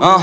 آه.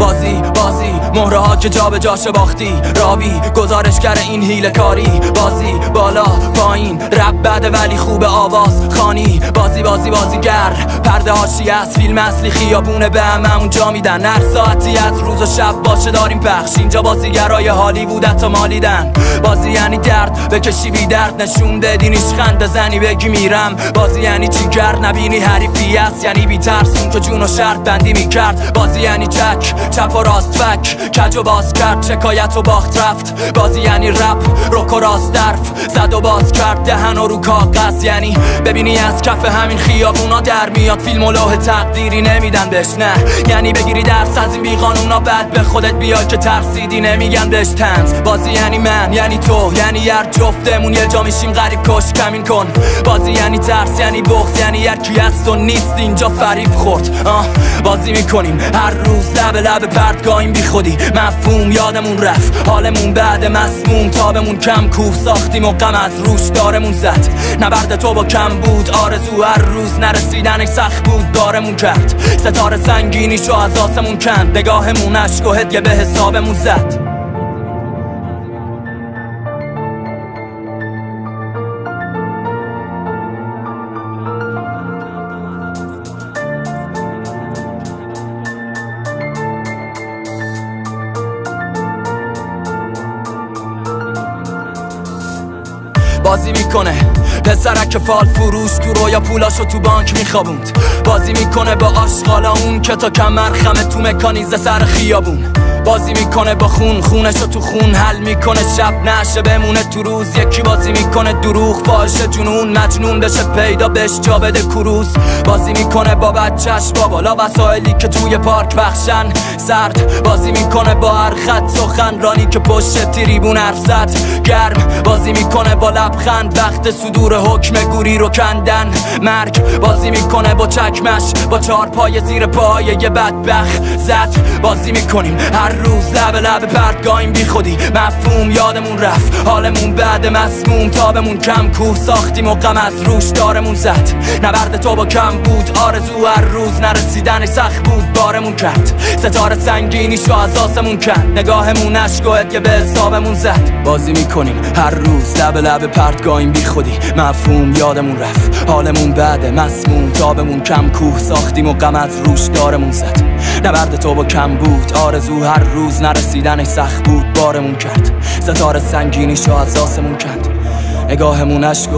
بازی بازی مهره ها که جا به جاش باختی. راوی گزارشگر این هیل کاری. بازی بالا پایین. رب بده ولی خوب آواز. خانی بازی بازی بازیگر. پرده هاشی از فیلم اصلی خیابونه به همون جا میدن. هر ساعتی از روز و شب باشه داریم پخش. اینجا بازیگرای حالی بودت تا مالیدن. بازی یعنی درد. بکشی بی درد. نشون بدی نیش خنده زنی بگی میرم. بازی یعنی چیگر نبینی حریفی است. یعنی بی ترسون که جون و شرط بندی می‌کرد. بازی یعنی چک. چپ و راست فک. کج و باز کرد. شکایت و باخت رفت. بازی یعنی رپ. روک و راست درف زد و باز کرد. دهن و رو کاغذ. یعنی ببینی از کف همین خیابونا در میاد. فیلم و لوح تقدیری نمیدن بهش نه. یعنی بگیری درس از این بیقانونا بعد به خودت بیا که ترسیدی. نمیگن بهش تنز. بازی یعنی من یعنی تو. یعنی هر جفتمون. یه جا میشیم غریب کش کمین کن. بازی یعنی ترس یعنی بغض یعنی یکی از تو نیست اینجا فریب خورد. آه بازی می‌کنیم. هر روز لب لب پرتگاهیم بی خودی. مفهوم یادمون رفت. حالمون بعد مسموم. تابمون کم کوه ساختیم و غم از روش دارمون زد. نبرد تو با کم بود. آرزو هر روز نرسیدنش سخت بود دارمون کرد. ستاره سنگینی شو از آسمون کند. نگاهمون عشق و هدیه به حسابمون زد. بازی می‌کنه. پسرک فال فروش تو رویا پولاشو تو بانک میخوابوند. بازی می‌کنه با آشغالا اون که تا کمر خمه تو مکانیزه سر خیابون. بازی می‌کنه با خون خونشو تو خون حل می‌کنه. شب نشه بمونه تو روز. یکی بازی می‌کنه دروغ فاشه جنون. مجنون بشه پیدا بهش جا بده کروز. بازی می‌کنه با بچهش با بالا وسایلی که توی پارک بخشن. سرد. بازی می‌کنه با هر خط سخنرانی که پشت تریبون حرف زد. گرم. با لبخند وقت صدور حکم گوری رو کندن. مرگ بازی می‌کنه با چکمش با چهار پای زیر پای یه بدبخ زد بازی می‌کنیم. هر روز لب لب پرتگاهیم بی خودی. مفهوم یادمون رفت حالمون بعد مسموم. تابمون کم کوه ساختیم و غم از روش دارمون زد. نبرد تو با کم بود آرزو هر روز نرسیدن سخت بود. بارمون کرد ستاره سنگینی شو از آسمون کند نگاهمون عشق که به حسابمون زد. بازی می‌کنیم. هر روز لب لب پرتگاهیم بی خودی. مفهوم یادمون رفت. حالمون بعد مسموم. تابمون کم کوه ساختیم و از روش دارمون زد. نبرد تو با کم بود. آرزو هر روز نرسیدنش سخت بود. بارمون کرد. ستاره سنگینی شو از آسمون کند. نگاهمون عشق